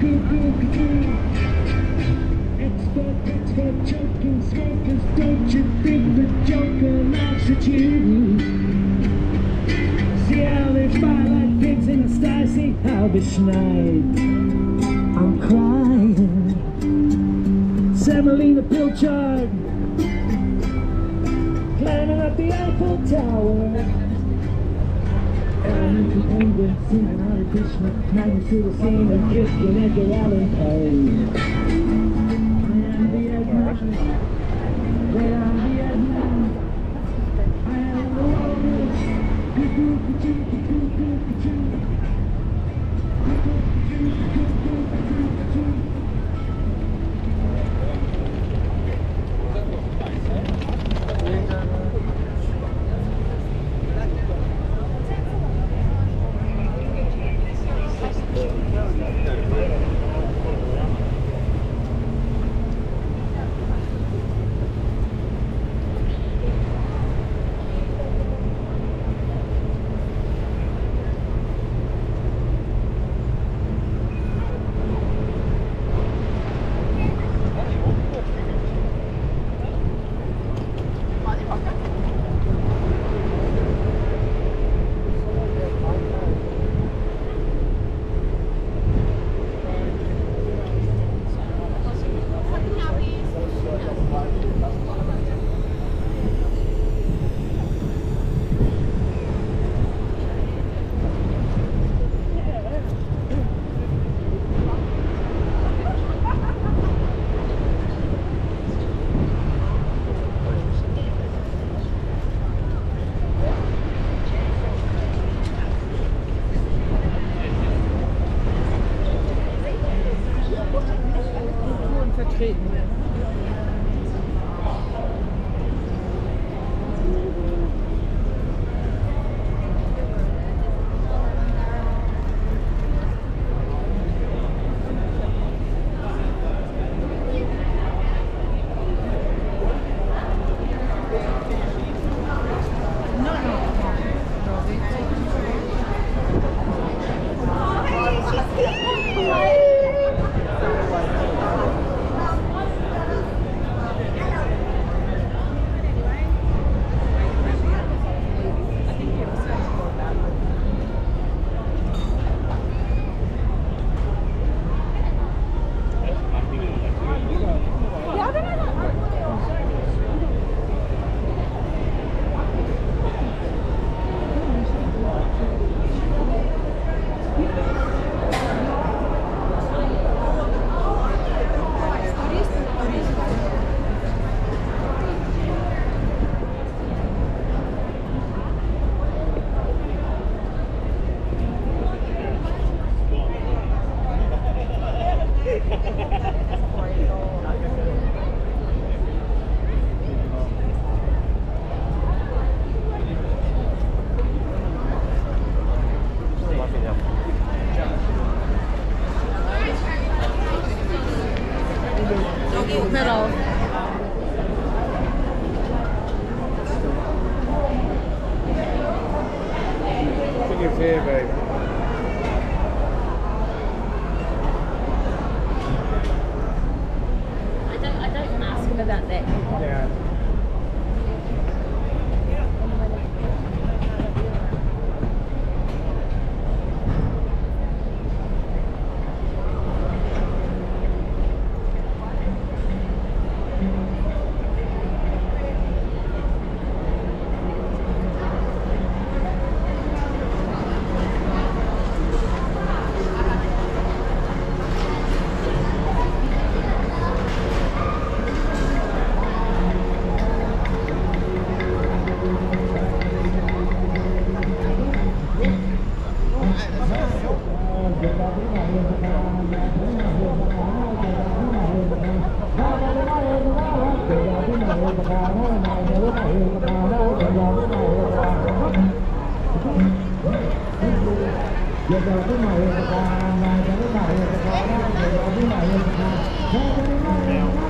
goo goo goo. Expert, textpert, choking smokers. Don't you think the Joker laughs at you? See how they fly like pigs in a sty. See. I'm crying. Semolina Pilchard. Climbing up the Eiffel Tower. Elementary penguin singing Hare Krishna, madness to the scene of kissing Edgar Allan Poe. Eggman. Tickets here, babe. giờ giờ cứ mày và mà cho cái mày và cái mày và cái mày.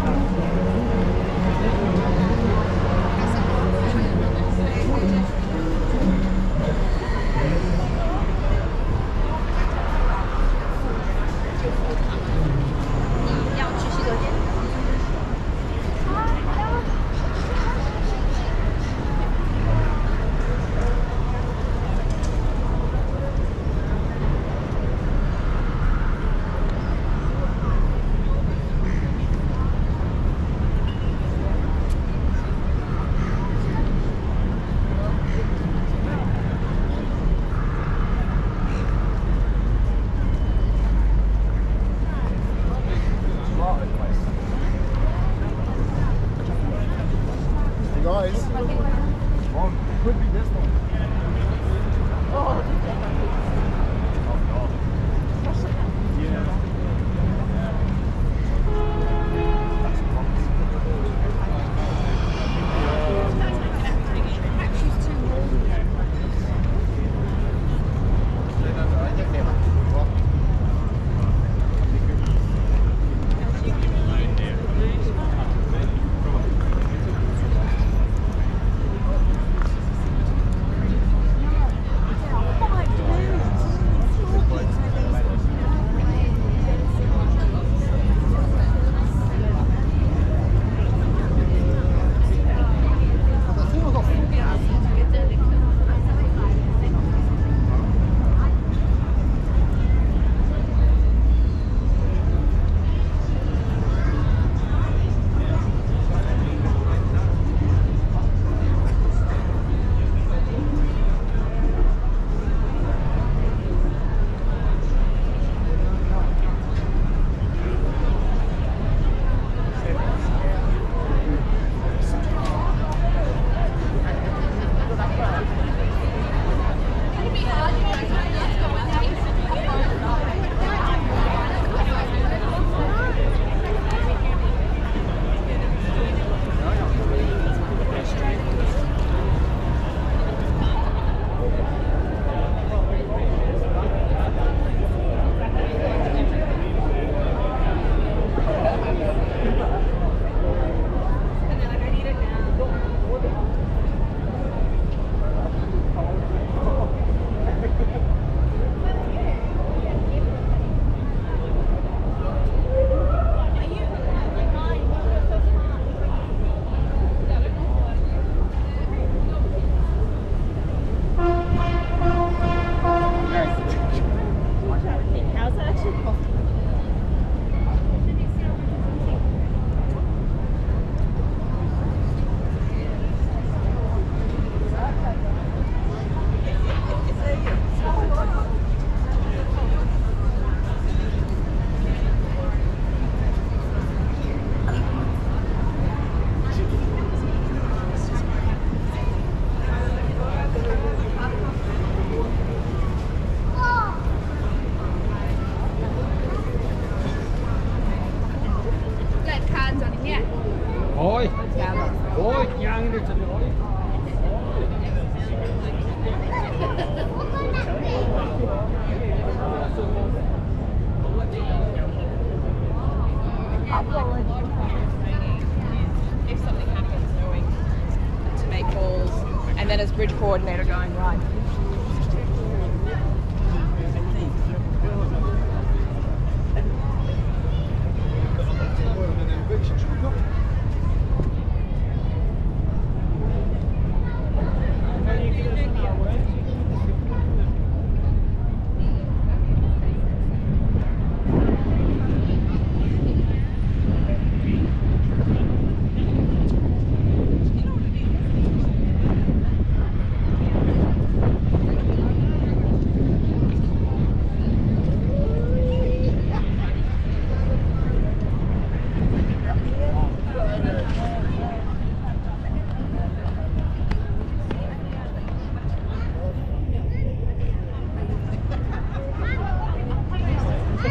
Bridge coordinator going right.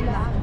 love.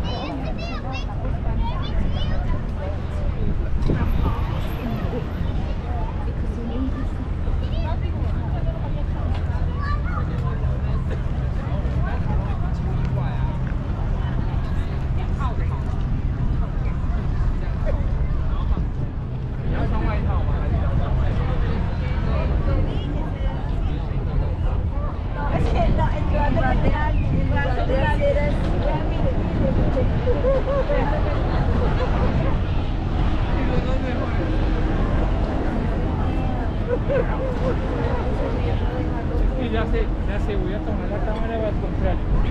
hace la seguridad tomar la cámara va al contrario.